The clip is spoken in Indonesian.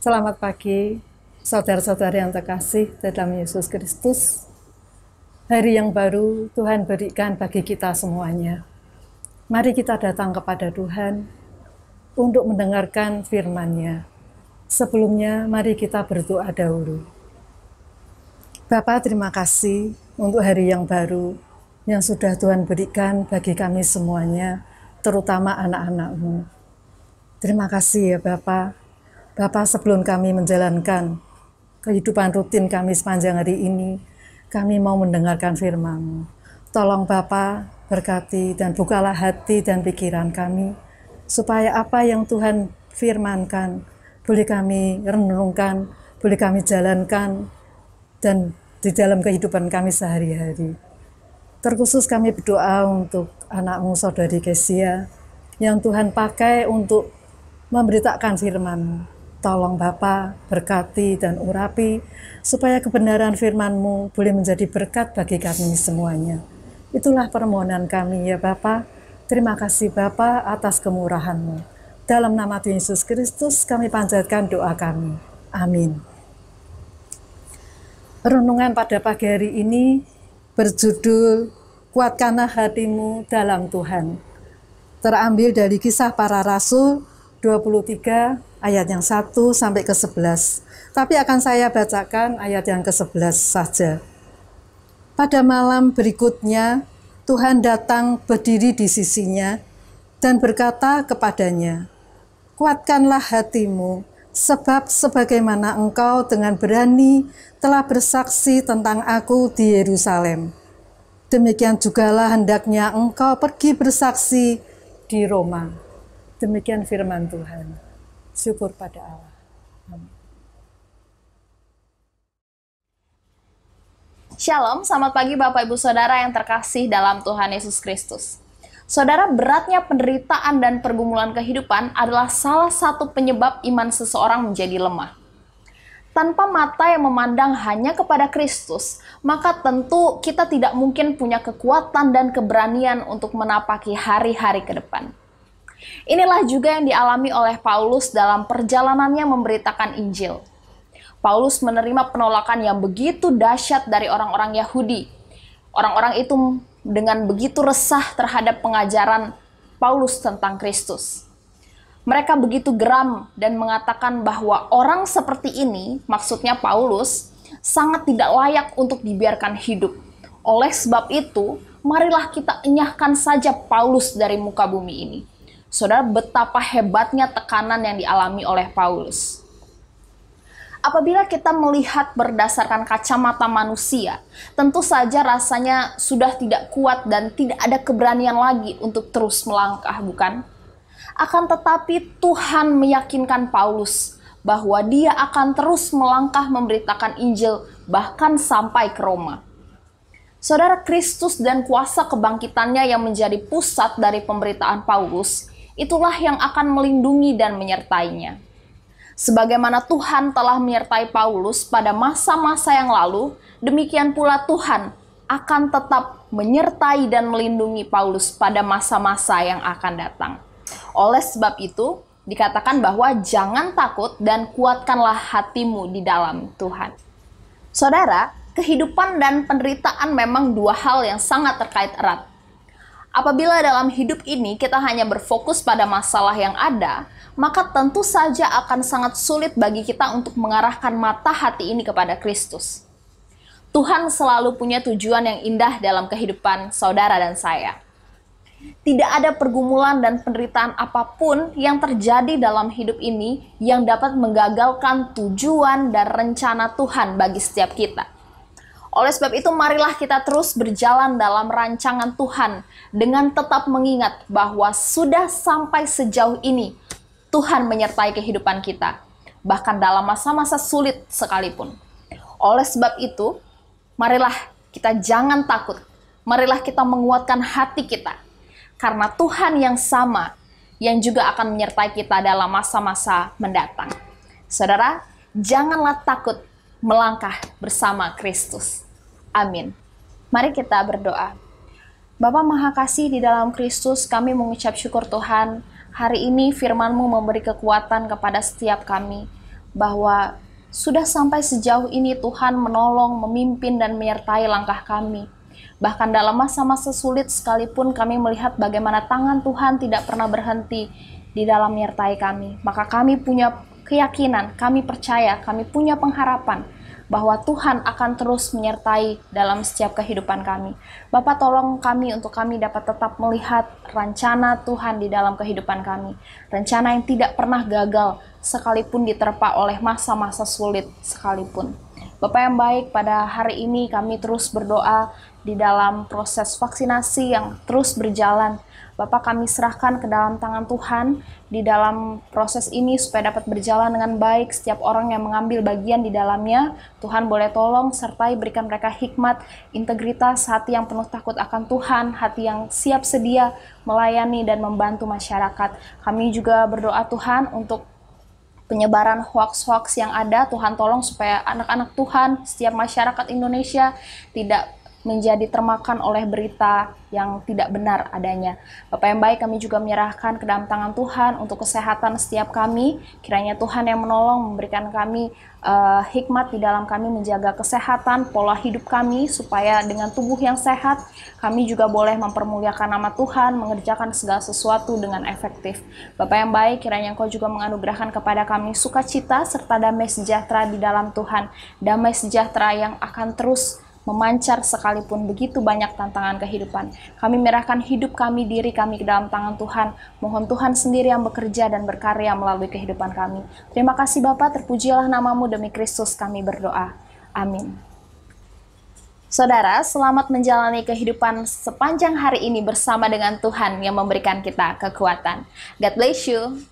Selamat pagi, saudara-saudara yang terkasih dalam Yesus Kristus. Hari yang baru Tuhan berikan bagi kita semuanya. Mari kita datang kepada Tuhan untuk mendengarkan firman-Nya. Sebelumnya, mari kita berdoa dahulu. Bapak, terima kasih untuk hari yang baru yang sudah Tuhan berikan bagi kami semuanya, terutama anak-anak-Mu. Terima kasih ya Bapak, Bapak, sebelum kami menjalankan kehidupan rutin kami sepanjang hari ini, kami mau mendengarkan firman Tolong Bapak berkati dan bukalah hati dan pikiran kami, supaya apa yang Tuhan firmankan boleh kami renungkan, boleh kami jalankan, dan di dalam kehidupan kami sehari-hari. Terkhusus kami berdoa untuk anakmu saudari Kesia, yang Tuhan pakai untuk memberitakan firman Tolong Bapa berkati dan urapi, supaya kebenaran firman-Mu boleh menjadi berkat bagi kami semuanya. Itulah permohonan kami ya Bapa. Terima kasih Bapa atas kemurahan-Mu. Dalam nama Tuhan Yesus Kristus kami panjatkan doa kami. Amin. Renungan pada pagi hari ini berjudul Kuatkanlah hatimu dalam Tuhan. Terambil dari kisah para rasul 23 ayat yang 1 sampai ke 11. Tapi akan saya bacakan ayat yang ke-11 saja. Pada malam berikutnya, Tuhan datang berdiri di sisinya dan berkata kepadanya, Kuatkanlah hatimu, sebab sebagaimana engkau dengan berani telah bersaksi tentang aku di Yerusalem. Demikian jugalah hendaknya engkau pergi bersaksi di Roma. Demikian firman Tuhan syukur pada Allah. Shalom, selamat pagi Bapak Ibu Saudara yang terkasih dalam Tuhan Yesus Kristus. Saudara, beratnya penderitaan dan pergumulan kehidupan adalah salah satu penyebab iman seseorang menjadi lemah. Tanpa mata yang memandang hanya kepada Kristus, maka tentu kita tidak mungkin punya kekuatan dan keberanian untuk menapaki hari-hari ke depan. Inilah juga yang dialami oleh Paulus dalam perjalanannya memberitakan Injil. Paulus menerima penolakan yang begitu dahsyat dari orang-orang Yahudi. Orang-orang itu dengan begitu resah terhadap pengajaran Paulus tentang Kristus. Mereka begitu geram dan mengatakan bahwa orang seperti ini, maksudnya Paulus, sangat tidak layak untuk dibiarkan hidup. Oleh sebab itu, marilah kita enyahkan saja Paulus dari muka bumi ini. Saudara, betapa hebatnya tekanan yang dialami oleh Paulus. Apabila kita melihat berdasarkan kacamata manusia, tentu saja rasanya sudah tidak kuat dan tidak ada keberanian lagi untuk terus melangkah, bukan? Akan tetapi Tuhan meyakinkan Paulus bahwa dia akan terus melangkah memberitakan Injil bahkan sampai ke Roma. Saudara Kristus dan kuasa kebangkitannya yang menjadi pusat dari pemberitaan Paulus itulah yang akan melindungi dan menyertainya. Sebagaimana Tuhan telah menyertai Paulus pada masa-masa yang lalu, demikian pula Tuhan akan tetap menyertai dan melindungi Paulus pada masa-masa yang akan datang. Oleh sebab itu, dikatakan bahwa jangan takut dan kuatkanlah hatimu di dalam Tuhan. Saudara, kehidupan dan penderitaan memang dua hal yang sangat terkait erat. Apabila dalam hidup ini kita hanya berfokus pada masalah yang ada, maka tentu saja akan sangat sulit bagi kita untuk mengarahkan mata hati ini kepada Kristus. Tuhan selalu punya tujuan yang indah dalam kehidupan saudara dan saya. Tidak ada pergumulan dan penderitaan apa pun yang terjadi dalam hidup ini yang dapat menggagalkan tujuan dan rencana Tuhan bagi setiap kita. Oleh sebab itu, marilah kita terus berjalan dalam rancangan Tuhan dengan tetap mengingat bahwa sudah sampai sejauh ini Tuhan menyertai kehidupan kita, bahkan dalam masa-masa sulit sekalipun. Oleh sebab itu, marilah kita jangan takut, marilah kita menguatkan hati kita, karena Tuhan yang sama yang juga akan menyertai kita dalam masa-masa mendatang. Saudara, janganlah takut melangkah bersama Kristus. Amin. Mari kita berdoa. Bapa Maha Kasih di dalam Kristus, kami mengucap syukur Tuhan. Hari ini firman-Mu memberi kekuatan kepada setiap kami. bahwa sudah sampai sejauh ini Tuhan menolong, memimpin, dan menyertai langkah kami. Bahkan dalam masa-masa sulit sekalipun kami melihat bagaimana tangan Tuhan tidak pernah berhenti di dalam menyertai kami. Maka kami punya keyakinan, kami percaya, kami punya pengharapan bahwa Tuhan akan terus menyertai dalam setiap kehidupan kami. Bapak tolong kami untuk kami dapat tetap melihat rencana Tuhan di dalam kehidupan kami. Rencana yang tidak pernah gagal sekalipun diterpa oleh masa-masa sulit sekalipun. Bapak yang baik, pada hari ini kami terus berdoa di dalam proses vaksinasi yang terus berjalan Bapak kami serahkan ke dalam tangan Tuhan di dalam proses ini supaya dapat berjalan dengan baik setiap orang yang mengambil bagian di dalamnya. Tuhan boleh tolong sertai berikan mereka hikmat, integritas, hati yang penuh takut akan Tuhan, hati yang siap sedia melayani dan membantu masyarakat. Kami juga berdoa Tuhan untuk penyebaran hoax-hoax yang ada, Tuhan tolong supaya anak-anak Tuhan, setiap masyarakat Indonesia tidak menjadi termakan oleh berita yang tidak benar adanya. Bapak yang baik, kami juga menyerahkan ke dalam tangan Tuhan untuk kesehatan setiap kami. Kiranya Tuhan yang menolong memberikan kami uh, hikmat di dalam kami menjaga kesehatan, pola hidup kami, supaya dengan tubuh yang sehat, kami juga boleh mempermuliakan nama Tuhan, mengerjakan segala sesuatu dengan efektif. Bapak yang baik, kiranya Engkau juga menganugerahkan kepada kami sukacita serta damai sejahtera di dalam Tuhan. Damai sejahtera yang akan terus memancar sekalipun begitu banyak tantangan kehidupan. Kami merahkan hidup kami, diri kami ke dalam tangan Tuhan. Mohon Tuhan sendiri yang bekerja dan berkarya melalui kehidupan kami. Terima kasih Bapak, terpujilah namamu demi Kristus kami berdoa. Amin. Saudara, selamat menjalani kehidupan sepanjang hari ini bersama dengan Tuhan yang memberikan kita kekuatan. God bless you.